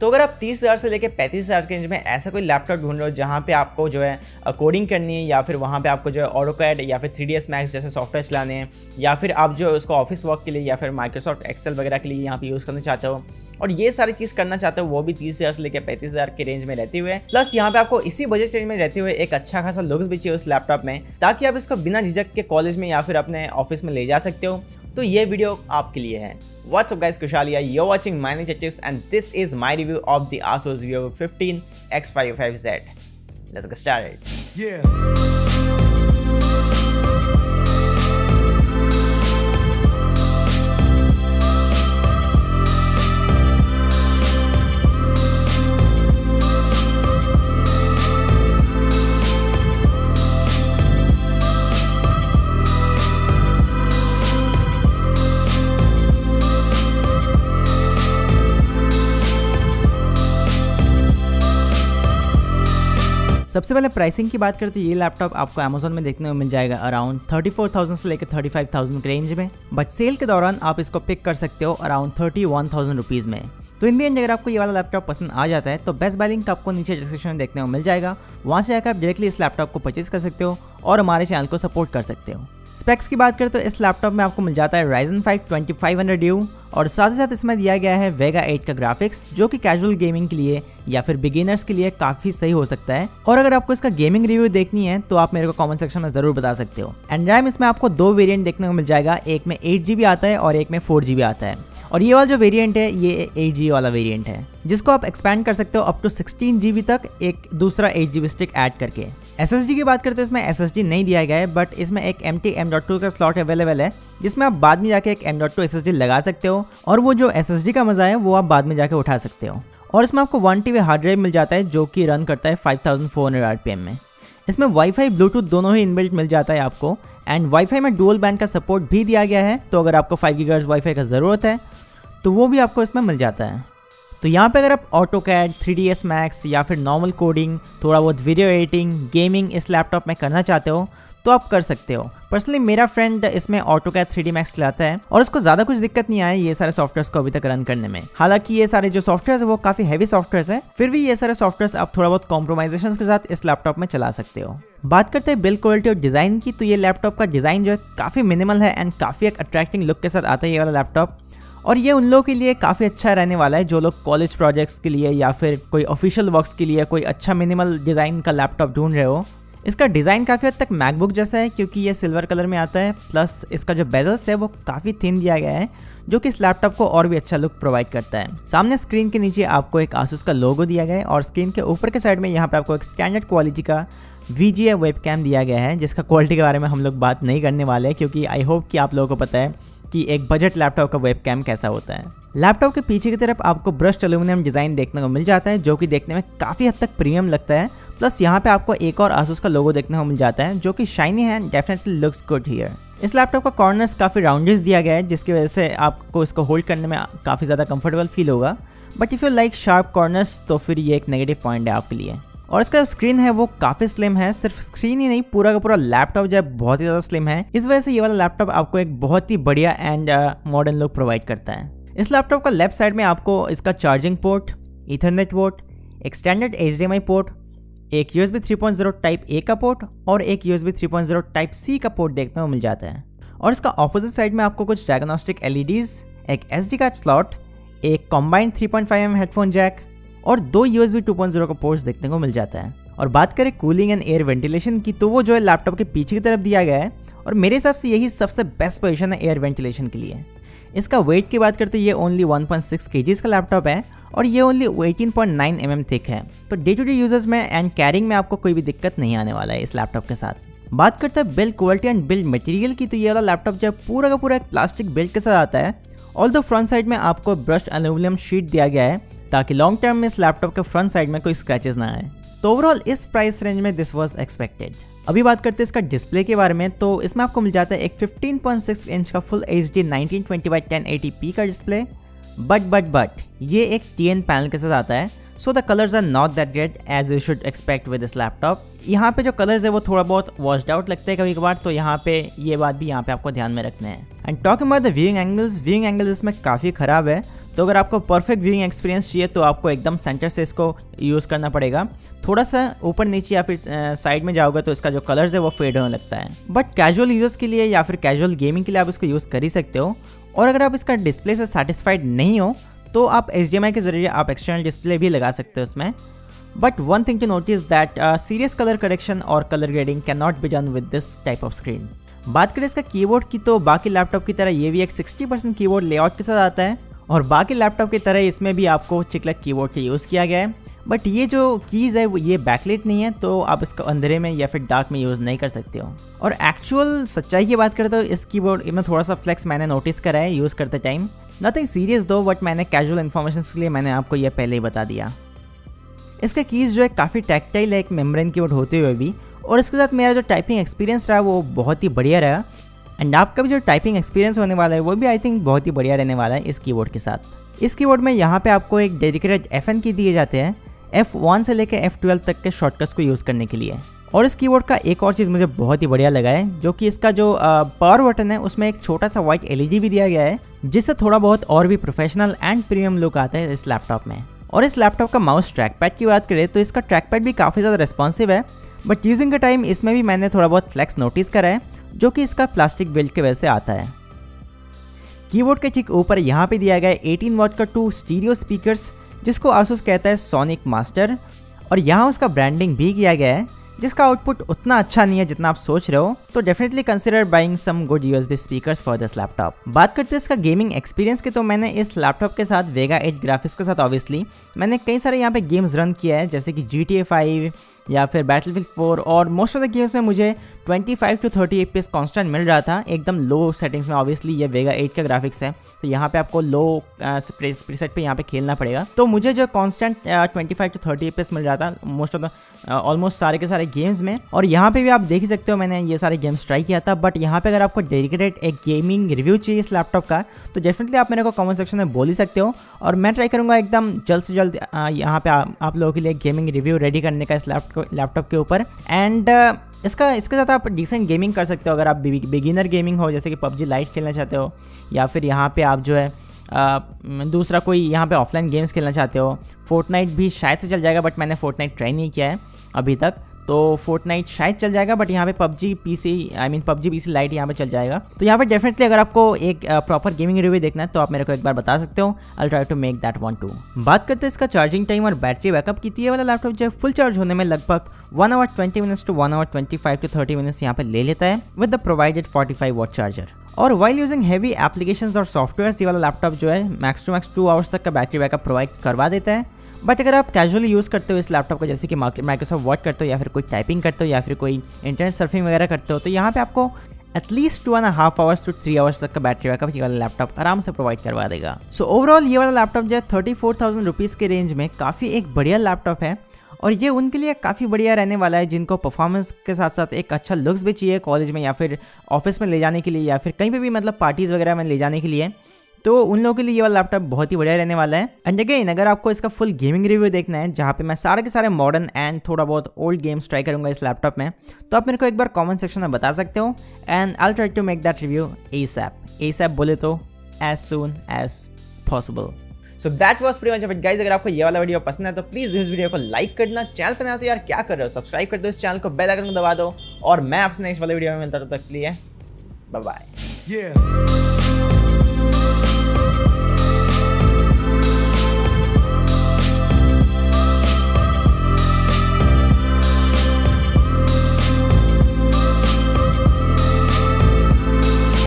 तो अगर आप तीस हज़ार से लेकर पैंतीस हज़ार के रेंज में ऐसा कोई लैपटॉप ढूंढ रहे हो जहाँ पे आपको जो है कोडिंग करनी है, या फिर वहाँ पे आपको जो है ऑटोकैड या फिर थ्री डी एस मैक्स जैसे सॉफ्टवेयर चलाने हैं, या फिर आप जो है उसको ऑफ़िस वर्क के लिए या फिर माइक्रोसॉफ्ट एक्सेल वगैरह के लिए यहाँ पे यूज़ करना चाहते हो, और ये सारी चीज़ करना चाहते हो, वो भी तीस हज़ार से लेकर पैंतीस हज़ार के रेंज में रहते हुए। प्लस यहाँ पे आपको इसी बजट रेंज में रहते हुए एक अच्छा खासा लुक्स भी चाहिए उस लैपटॉप में, ताकि आप इसको बिना झिझक के कॉलेज में या फिर अपने ऑफ़िस में ले जा सकते हो। तो ये वीडियो आपके लिए है What's up guys, Kushalia, you're watching My Ninja Tips and this is my review of the Asus VivoBook 15 X55Z. Let's get started. Yeah. सबसे पहले प्राइसिंग की बात करें तो ये लैपटॉप आपको अमेजोन में देखने को मिल जाएगा अराउंड 34,000 से लेकर 35,000 के रेंज में। बट सेल के दौरान आप इसको पिक कर सकते हो अराउंड 31,000 रुपीज़ में। तो इन दी एंड अगर आपको ये वाला लैपटॉप पसंद आ जाता है तो बेस्ट बाय लिंक आपको नीचे डिस्क्रिप्शन में देखने को मिल जाएगा। वहाँ से जाकर आप डायरेक्टली इस लैपटॉप को परचेज कर सकते हो और हमारे चैनल को सपोर्ट कर सकते हो। स्पेक्स की बात करें तो इस लैपटॉप में आपको मिल जाता है राइजन 5 2500 यू और साथ ही साथ इसमें दिया गया है वेगा 8 का ग्राफिक्स जो कि कैजुअल गेमिंग के लिए या फिर बिगिनर्स के लिए काफ़ी सही हो सकता है। और अगर आपको इसका गेमिंग रिव्यू देखनी है तो आप मेरे को कमेंट सेक्शन में ज़रूर बता सकते हो। एंड रैम इसमें आपको दो वेरियंट देखने को मिल जाएगा, एक में एट आता है और एक में फोर आता है। और ये वाला जो वेरिएंट है, ये एट जी वाला वेरिएंट है, जिसको आप एक्सपैंड कर सकते हो अप टू सिक्सटीन जीबी तक एक दूसरा एट जीबी स्टिक ऐड करके। SSD की बात करते हैं, इसमें SSD नहीं दिया गया है बट इसमें एक M T M dot two का स्लॉट अवेलेबल है, जिसमें आप बाद में जाके एक एम डॉट टू एस लगा सकते हो, और वो जो SSD का मज़ा है, वो आप बाद में जाके उठा सकते हो। और इसमें आपको वन टी हार्ड ड्राइव मिल जाता है, जो कि रन करता है five thousand four hundred R में। इसमें वाईफाई ब्लूटूथ दोनों ही इनबिल्ट मिल जाता है आपको एंड वाईफाई में डुअल बैंड का सपोर्ट भी दिया गया है तो अगर आपको फाइव गीगर्स वाईफाई का ज़रूरत है तो वो भी आपको इसमें मिल जाता है। तो यहाँ पे अगर आप AutoCAD three D S Max या फिर नॉर्मल कोडिंग थोड़ा बहुत वीडियो एडिटिंग गेमिंग इस लैपटॉप में करना चाहते हो तो आप कर सकते हो। पर्सनली मेरा फ्रेंड इसमें ऑटो कैड थ्री मैक्स चलाता है और उसको ज़्यादा कुछ दिक्कत नहीं आई ये सारे सॉफ्टवेयर को अभी तक रन करने में। हालाँकि ये सारे जो सॉफ्टवेयर है, वो काफ़ी हैवी सॉफ्टवेयर है, फिर भी ये सारे सॉफ्टवेयर आप थोड़ा बहुत कॉम्प्रोमाइजेशन के साथ इस लैपटॉप में चला सकते हो। बात करते हैं बिल्ड क्वालिटी और डिज़ाइन की तो ये लैपटॉप का डिज़ाइन जो है काफ़ी मिनिमल है एंड काफ़ी एक अट्रैक्टिंग लुक के साथ आता है ये वाला लैपटॉप और ये उन लोगों के लिए काफ़ी अच्छा रहने वाला है, जो लोग कॉलेज प्रोजेक्ट्स के लिए या फिर कोई ऑफिशियल वर्क्स के लिए, कोई अच्छा मिनिमल डिज़ाइन का लैपटॉप ढूंढ रहे हो। इसका डिज़ाइन काफ़ी हद तक मैकबुक जैसा है, क्योंकि ये सिल्वर कलर में आता है प्लस इसका जो बेजल्स है, वो काफ़ी थिन दिया गया है, जो कि इस लैपटॉप को और भी अच्छा लुक प्रोवाइड करता है। सामने स्क्रीन के नीचे आपको एक आसूस का लोगो दिया गया है और स्क्रीन के ऊपर के साइड में यहाँ पे आपको एक स्टैंडर्ड क्वालिटी का वी जी दिया गया है, जिसका क्वालिटी के बारे में हम लोग बात नहीं करने वाले हैं, क्योंकि आई होप कि आप लोगों को पता है कि एक बजट लैपटॉप का वेब कैसा होता है। लैपटॉप के पीछे की तरफ़ आपको ब्रश एल्यूमिनियम डिज़ाइन देखने को मिल जाता है, जो कि देखने में काफ़ी हद तक प्रीमियम लगता है। प्लस यहाँ पे आपको एक और आसूस का लोगो देखने को मिल जाता है, जो कि शाइनी है डेफिनेटली लुक्स गुड हियर इस लैपटॉप का कॉर्नर्स काफ़ी राउंडेज दिया गया है, जिसकी वजह से आपको इसको होल्ड करने में काफ़ी ज़्यादा कंफर्टेबल फील होगा। But if you like sharp corners तो फिर ये एक नेगेटिव पॉइंट है आपके लिए। और इसका जो स्क्रीन है वो काफ़ी स्लिम है। सिर्फ़ स्क्रीन ही नहीं, पूरा का पूरा लैपटॉप जो है बहुत ही ज़्यादा स्लिम है। इस वजह से ये वाला लैपटॉप आपको एक बहुत ही बढ़िया एंड मॉडर्न लुक प्रोवाइड करता है। इस लैपटॉप का लेफ़्ट साइड में आपको इसका चार्जिंग पोर्ट इथरनेट पोर्ट एक स्टैंडर्ड एच पोर्ट एक U S B three point zero type A का पोर्ट और एक U S B three point zero type C का पोर्ट देखने को मिल जाता है। और इसका ऑपोजिट साइड में आपको कुछ डायग्नोस्टिक एलईडीज एक एस डी कार्ड स्लॉट एक combined three point five M headphone jack और दो U S B point zero का पोर्ट देखने को मिल जाता है। और बात करें कूलिंग एंड एयर वेंटिलेशन की तो वो जो है लैपटॉप के पीछे की तरफ़ दिया गया है और मेरे हिसाब से यही सबसे बेस्ट पोजिशन है एयर वेंटिलेशन के लिए। इसका वेट की बात करते ये ओनली 1.6 सिक्स का लैपटॉप है और ये ओनली 18.9 पॉइंट mm थिक है। तो डे टू डे यूज़र्स में एंड कैरिंग में आपको कोई भी दिक्कत नहीं आने वाला है इस लैपटॉप के साथ। बात करते हैं build quality and build material की तो ये वाला लैपटॉप जब पूरा का पूरा एक प्लास्टिक बिल्ड के साथ आता है। ऑल फ्रंट साइड में आपको ब्रश एल्यूमिनियम शीट दिया गया है ताकि लॉन्ग टर्म में इस लैपटॉप के फ्रंट साइड में कोई स्क्रैचेस ना आए। तो ओवरऑल इस प्राइस रेंज में दिस वॉज़ एक्सपेक्टेड अभी बात करते हैं इसका डिस्प्ले के बारे में तो इसमें आपको मिल जाता है एक 15.6 इंच का full H D nineteen twenty by P का डिस्प्ले बट बट बट ये एक टी एन पैनल के साथ आता है। So the colours are not that great as you should expect with this laptop यहाँ पे जो कलर्स है, वो थोड़ा बहुत वॉश्ड आउट लगते हैं कभी कभार तो यहाँ पे ये बात भी यहाँ पे आपको ध्यान में रखना है। And talk about the viewing angles viewing angle इसमें काफ़ी ख़राब है। तो अगर आपको परफेक्ट व्यूइंग एक्सपीरियंस चाहिए तो आपको एकदम सेंटर से इसको यूज़ करना पड़ेगा। थोड़ा सा ऊपर नीचे या फिर साइड में जाओगे तो इसका जो कलर्स है, वो फेड होने लगता है। बट कैजुअल यूज़र्स के लिए या फिर कैजुअल गेमिंग के लिए आप इसको यूज़ कर ही सकते हो। और अगर आप इसका डिस्प्ले से सेटिस्फाइड नहीं हो तो आप HDMI के ज़रिए आप एक्सटर्नल डिस्प्ले भी लगा सकते हो उसमें but one thing to notice that serious colour correction और colour grading can not be done with this type of screen बात करें इसका कीबोर्ड की तो बाकी लैपटॉप की तरह ये भी एक 60 परसेंट कीबोर्ड लेआउट के साथ आता है। और बाकी लैपटॉप की तरह इसमें भी आपको चिकलक कीबोर्ड का यूज़ किया गया है। बट ये जो कीज़ है, वो ये बैकलेट नहीं है तो आप इसको अंधेरे में या फिर डार्क में यूज़ नहीं कर सकते हो। और एक्चुअल सच्चाई की बात करते हो इस कीबोर्ड में थोड़ा सा फ्लेक्स मैंने नोटिस करा है यूज़ करते time nothing serious though but मैंने कैजुअल इन्फॉर्मेशन के लिए मैंने आपको यह पहले ही बता दिया। इसका कीज़ जो है, काफ़ी टैक्टाइल है, एक मेम्ब्रेन कीबोर्ड होते हुए भी। और इसके साथ मेरा जो टाइपिंग एक्सपीरियंस रहा, वो बहुत ही बढ़िया रहा। एंड आपका भी जो टाइपिंग एक्सपीरियंस होने वाला है, वो भी आई थिंक बहुत ही बढ़िया रहने वाला है इस कीबोर्ड के साथ। इस कीबोर्ड में यहाँ पे आपको एक डेडिकेटेड FN की दिए जाते हैं एफ़ वन से लेकर एफ़ ट्वेल्व तक के शॉर्टकट्स को यूज़ करने के लिए। और इस कीबोर्ड का एक और चीज़ मुझे बहुत ही बढ़िया लगा है, जो कि इसका जो पावर बटन है, उसमें एक छोटा सा व्हाइट एलईडी भी दिया गया है, जिससे थोड़ा बहुत और भी प्रोफेशनल एंड प्रीमियम लुक आता है इस लैपटॉप में। और इस लैपटॉप का माउस ट्रैक पैड की बात करें तो इसका ट्रैक पैड भी काफ़ी ज़्यादा रिस्पॉन्सिव है। बट यूजिंग का टाइम इसमें भी मैंने थोड़ा बहुत फ्लैक्स नोटिस करा है, जो कि इसका प्लास्टिक बिल्ड के वजह से आता है। कीबोर्ड के ठीक ऊपर यहाँ पे दिया गया है 18 वॉट का टू स्टीरियो स्पीकर्स जिसको आसूस कहता है सोनिक मास्टर और यहाँ उसका ब्रांडिंग भी किया गया है, जिसका आउटपुट उतना अच्छा नहीं है जितना आप सोच रहे हो। तो definitely consider buying some good USB speakers for this laptop बात करते हैं इसका गेमिंग एक्सपीरियंस की तो मैंने इस लैपटॉप के साथ वेगा एट ग्राफिक्स के साथ ऑब्वियसली मैंने कई सारे यहाँ पे गेम्स रन किया है, जैसे कि जी टी या फिर बैटलफील्ड फोर और मोस्ट ऑफ़ द गेम्स में मुझे 25 टू 30 एफ़ कांस्टेंट मिल रहा था। एकदम लो सेटिंग्स में ऑब्वियसली ये वेगा 8 का ग्राफिक्स है। तो यहाँ पे आपको लो प्रीसेट पे यहाँ पे खेलना पड़ेगा। तो मुझे जो कांस्टेंट 25 टू 30 एफ़ मिल रहा था मोस्ट ऑफ़ द ऑलमोस्ट सारे के सारे गेम्स में, और यहाँ पे भी आप देख ही सकते हो मैंने ये सारे गेम्स ट्राई किया था। बट यहाँ पे अगर आपको डेडिकेटेड एक गेमिंग रिव्यू चाहिए इस लैपटॉप का तो डेफिनेटली आप मेरे को कमेंट सेक्शन में बोल ही सकते हो। और मैं ट्राई करूँगा एकदम जल्द से जल्द यहाँ पे आप लोगों के लिए गेमिंग रिव्यू रेडी करने का इस लैपटॉप के ऊपर. एंड इसका इसके साथ आप डिसेंट गेमिंग कर सकते हो अगर आप बिगिनर गेमिंग हो जैसे कि पबजी लाइट खेलना चाहते हो या फिर यहाँ पे आप जो है आ, दूसरा कोई यहाँ पे ऑफलाइन गेम्स खेलना चाहते हो. फोर्टनाइट भी शायद से चल जाएगा बट मैंने फोर्टनाइट ट्राई नहीं किया है अभी तक. तो फोर्टनाइट शायद चल जाएगा बट यहाँ पे PUBG PC I mean PUBG PC lite यहाँ पे चल जाएगा। तो यहाँ पे डेफिनेटली अगर आपको एक प्रॉपर गेमिंग रिव्यू देखना है तो आप मेरे को एक बार बता सकते हो। I try to make that one too बात करते हैं इसका चार्जिंग टाइम और बैटरी बैकअप की। ये वाला लैपटॉप जो है फुल चार्ज होने में लगभग one hour twenty minutes to one hour twenty five to thirty minutes यहाँ पे ले लेता है with the provided forty five watt charger और वाइल यूजिंग हैवी एप्लीकेशंस और सॉफ्टवेयर ये वाला लैपटॉप जो है max to max two hours तक का बैटरी बैकअप प्रोवाइड करवा देता है। बट अगर आप कैजुअली यूज़ करते हो इस लैपटॉप को जैसे कि माइक्रोसॉफ्ट वर्ड करते हो या फिर कोई टाइपिंग करते हो या फिर कोई इंटरनेट सर्फिंग वगैरह करते हो तो यहाँ पे आपको at least two and half hours to three hours तक का बैटरी बैकअप ये वाला लैपटॉप आराम से प्रोवाइड करवा देगा। सो so, ओवरऑल ये वाला लैपटॉप जो है थर्टी फोर थाउज़ेंड रुपीज़ के रेंज में काफ़ी एक बढ़िया लैपटॉप है और ये उनके लिए काफ़ी बढ़िया रहने वाला है जिनको परफॉर्मेंस के साथ साथ एक अच्छा लुक्स भी चाहिए कॉलेज में या फिर ऑफ़िस में ले जाने के लिए या फिर कहीं पे भी मतलब पार्टीज़ वगैरह में ले जाने के लिए। तो उन लोगों के लिए ये वाला लैपटॉप बहुत ही बढ़िया रहने वाला है। एंड अगेन अगर आपको इसका फुल गेमिंग रिव्यू देखना है, जहाँ पे मैं सारे के सारे मॉडर्न एंड थोड़ा बहुत ओल्ड गेम्स ट्राई करूँगा इस लैपटॉप में तो आप मेरे को एक बार कमेंट सेक्शन में बता सकते हो। And I try to make that review ASAP ASAP बोले तो as soon as possible so that was pretty much guys अगर आपको ये वाला वीडियो पसंद है तो प्लीज़ इस वीडियो को लाइक करना चैनल पर ना तो यार क्या कर रहे हो? सब्सक्राइब कर दो इस चैनल को बेल आइकन दबा दो। और मैं आपसे नेक्स्ट वाले वीडियो में मिलता तब तक लिए बाय बाय Thank you